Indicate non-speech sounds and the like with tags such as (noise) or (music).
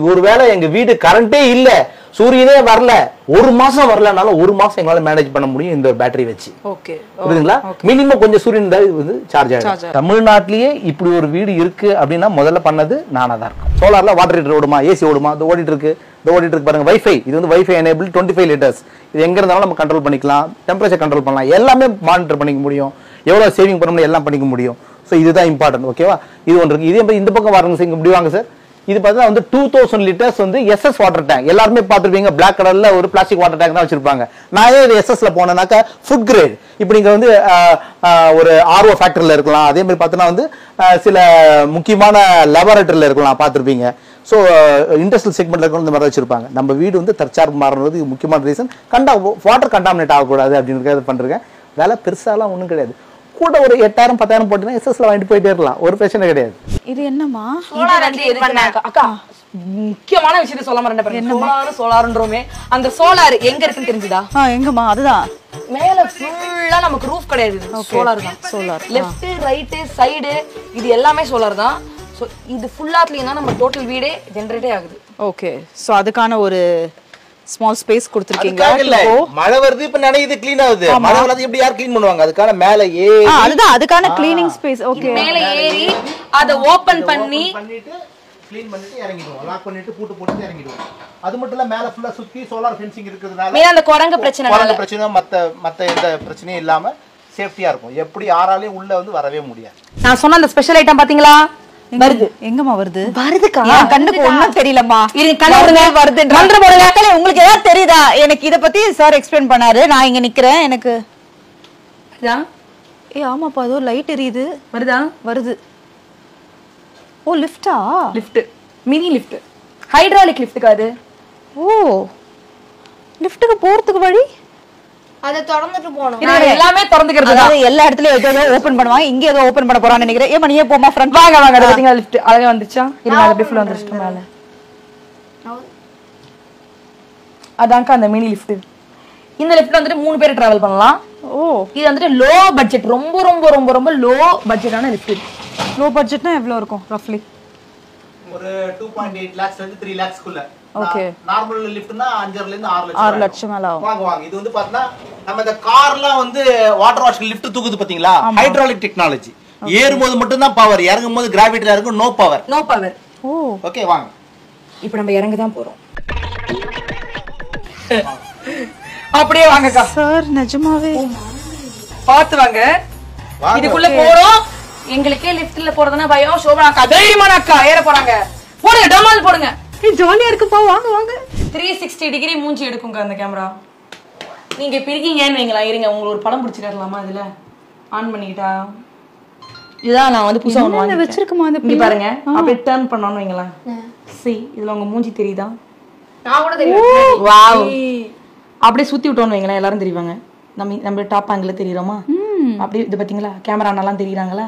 ஒருவேளை எங்க வீடு கரண்டே இல்ல சூரியனே வரல ஒரு மாசம் வரலனாலும் ஒரு மாசம் எங்களால மேனேஜ் பண்ண முடியும் இந்த பேட்டரி வச்சு. புரியுதுங்களா? மினிமம் கொஞ்சம் சூரியன் இது வந்து சார்ஜ் ஆகும் தமிழ்நாட்டிலேயே இப்படி ஒரு வீடு இருக்கு அப்படின்னா முதல்ல பண்ணது நானா தான் இருக்கும் சோலார்ல வாட்டர் ஹீட்டர் ஓடுமா ஏசி ஓடுமா? இது ஓடிட்டு இருக்கு இது ஓடிட்டு இருக்கு பாருங்க வைஃபை இது வந்து wifi enable twenty five litres இது எங்க இருந்தாலும் நம்ம கண்ட்ரோல் பண்ணிக்கலாம் டெம்பரேச்சர் கண்ட்ரோல் பண்ணலாம் எல்லாமே மானிட்டர் பண்ணிக்க முடியும். எவ்வளவு சேவிங் பண்ண முடியும் எல்லாம் பண்ணிக்க முடியும். ஸோ இதுதான் இம்பார்ட்டன்ட் ஓகேவா இது ஒன்று இருக்கு. இதே மாதிரி இந்த பக்கம் வரணும் சார் இங்க இப்படி வாங்க சார் இது பார்த்தீங்கன்னா வந்து டூ தௌசண்ட் லிட்டர்ஸ் வந்து எஸ்எஸ் வாட்டர் டேங்க் எல்லாருமே பார்த்துருப்பீங்க பிளாக் கலரில் ஒரு பிளாஸ்டிக் வாட்டர் டேங்க் தான் வச்சிருப்பாங்க. நான் ஏன் எஸ்எஸ்ல போனேனாக்கா ஃபுட் கிரேட் இப்போ நீங்கள் வந்து ஒரு ஆர்ஓ ஃபேக்டரியில் இருக்கலாம். அதே மாதிரி பார்த்தோன்னா வந்து சில முக்கியமான லெபரேட்டரியில் இருக்கலாம் பார்த்துருப்பீங்க. ஸோ இண்டஸ்ட்ரியல் செக்மெண்ட்ல இருக்க இந்த மாதிரி வச்சிருப்பாங்க. நம்ம வீடு வந்து தற்சார்பு மாறுறது முக்கியமான ரீசன் கண்டா வாட்டர் கண்டாமினேட் ஆகக்கூடாது அப்படின்னு பண்ணிருக்கேன். வேலை பெருசாலாம் ஒன்றும் கிடையாது. கூட ஒரு எட்டாயிரம் பத்தாயிரம் போட்டுனா எஸ்எஸ்ல வாங்கிட்டு போயிட்டே இருக்கலாம். ஒரு பிரச்சனை கிடையாது. இது என்னம்மா? சோலார் வந்து எதுக்குன்னாக்கா அக்கா? முக்கியமான விஷயத்த சொல்ல பாருங்க. சோலார் சோலார்ன்றோமே. அந்த சோலார் எங்க இருக்குன்னு தெரிஞ்சுதா? எங்கம்மா? அதுதான் மேல ஃபுல்லா நமக்கு ரூஃப் கிடையாது. சோலார் தான். சோலார். லெஃப்ட் ரைட் சைடு இது எல்லாமே சோலார் தான். ஸோ இது ஃபுல்லாத்துலயும் தான் நம்ம டோட்டல் வீடே ஜென்ரேட்டே ஆகுது. ஓகே சோ அதுக்கான ஒரு ஸ்மால் ஸ்பேஸ் கொடுத்துருக்கீங்க. இல்ல. மழை வருது இப்ப நினைக்குது க்ளீன் ஆகுது. மழை வராது எப்படி யார் க்ளீன் பண்ணுவாங்க? அதுக்கான மேல ஏறி அதுதான் அதுக்கான கிளீனிங் ஸ்பேஸ் ஓகே மேல ஏறி அதை ஓபன் பண்ணி பண்ணிட்டு க்ளீன் பண்ணிட்டு இறங்கிடுவோம். லாக் பண்ணிட்டு பூட்டு போட்டு இறங்கிடுவோம். அது மட்டும் இல்ல மேல ஃபுல்லா சுத்தி சோலார் ஃபென்சிங் இருக்கிறதுனால அந்த குரங்கு பிரச்சனை குரங்கு பிரச்சனை மத்த மத்த எந்த பிரச்சனையும் இல்லாம சேஃப்டியா இருக்கும். எப்படி யாராலையும் உள்ள வந்து வரவே முடியாது. நான் சொன்ன அந்த ஸ்பெஷல் ஐட்டம் பாத்தீங்களா? வருது. எங்கம்மா வருது? வருதுக்கா? கண்ணுக்கு ஒண்ணும் தெரியலம்மா. விடுங்க. வருது மந்திர போடுங்க. உங்களுக்கு ஏதாவது தெரியுதா? எனக்கு இத பத்தி சார் எக்ஸ்பிளைன் பண்ணாரு. நான் இங்க நிக்கிறேன் எனக்கு. ஏ ஆமாப்பா ஏதோ லைட் எரியுது. வருதா? வருது. ஓ லிஃப்டா லிஃப்ட் மினி லிஃப்ட் ஹைட்ராலிக் லிஃப்ட்டுக்கா அது? ஓ. லிஃப்ட்டுக்கு போறதுக்கு வழி? அதை திறந்துட்டு எல்லாமே திறந்துக்கிறது அதாவது எல்லா இடத்துலயும் ஏதோ ஓபன் பண்ணுவாங்க. இங்க ஏதோ ஓபன் பண்ண போறான்னு நினைக்கிறேன். ஏமா நீயே போமா ஃப்ரண்ட் வாங்க வாங்க பாத்தீங்களா லிஃப்ட் அழகா வந்துச்சா? இருங்க அது அப்படியே ஃபுல்லா வந்துருச்சு மேல. அதான்க்கா அந்த மினி லிஃப்ட் இந்த லிஃப்ட் வந்துட்டு மூணு பேர் டிராவல் பண்ணலாம். ஓ. இது வந்துட்டு லோ பட்ஜெட் ரொம்ப ரொம்ப ரொம்ப ரொம்ப லோ பட்ஜெட்டான லிஃப்ட் லோ பட்ஜெட்னா எவ்வளவு இருக்கும் ரஃப்லி ஒரு லேக்ஸ்ல இருந்து லேக்ஸ்க்குள்ள Okay. நார்மல் லிஃப்ட்னா இருந்து லட்சம். லட்சம் மேல ஆகும். வாங்க வாங்க. இது வந்து பாத்தீங்கன்னா நம்ம இந்த கார்லாம் வந்து வாட்டர் வாஷ் லிஃப்ட் தூக்குது பாத்தீங்களா? ஹைட்ராலிக் டெக்னாலஜி ஏறும்போது மட்டும் தான் பவர் இறங்கும் போது கிராவிட்டில இருக்கும் no power no power okay வாங்க. இப்போ நம்ம இறங்க தான் போறோம். (laughs) அப்படியே வாங்கக்கா. சார் நிஜமாவே. பார்த்து வாங்க. வாங்க. இதுக்குள்ள போறோம். எங்களுக்கே லிஃப்ட்ல போறதுனா பயம் சோபனா அக்கா தைரியமான அக்கா ஏற போறாங்க. போடுங்க டமால் போடுங்க. ஜாலியா இருக்குப்பா வாங்க வாங்க. த்ரீ சிக்ஸ்டி டிகிரி மூஞ்சி எடுக்குங்க அந்த கேமரா நீங்க இப்ப இருக்கீங்கன்னு வைங்களா இருங்க உங்களுக்கு ஒரு படம் பிடிச்சி காட்டலாமா இதுல? ஆன் பண்ணிக்கிட்டா இதான் நான் வந்து புதுசா ஒன்று. வச்சிருக்குமா அந்த இப்படி பாருங்க அப்படியே டர்ன் பண்ணோம்னு வைங்களேன். சி இதுல உங்க மூஞ்சி தெரியுதா? நான் கூட தெரியும். வாவ் அப்படியே சுத்தி விட்டோம்னு வைங்களேன் எல்லாரும் தெரிவாங்க. நம்ம நம்ம டாப் ஆங்கிள் தெரியுறோமா? அப்படியே இது பாத்தீங்களா? கேமரா நல்லா தெரியுறாங்களா?